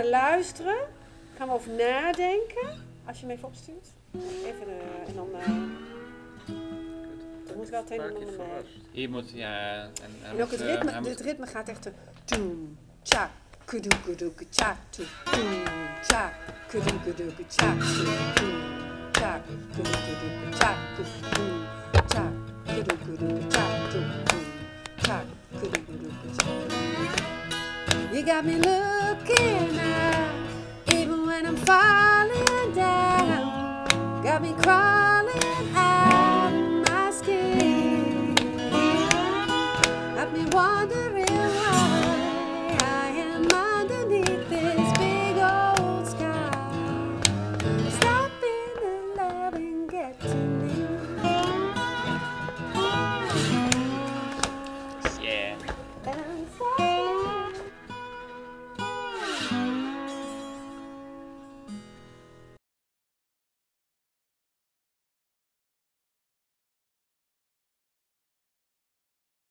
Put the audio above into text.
naar luisteren. Gaan we over nadenken. Als je hem even opstuurt. Even eh, en dan. Eh, moet het een. Je moet, ja. En, en, ook het eh, ritme, ritme gaat echt. Doem, tja, kudoe, tja, doem, tja, kudoe, tja, tja, tja. got me looking up, even when I'm falling down. Got me crawling out.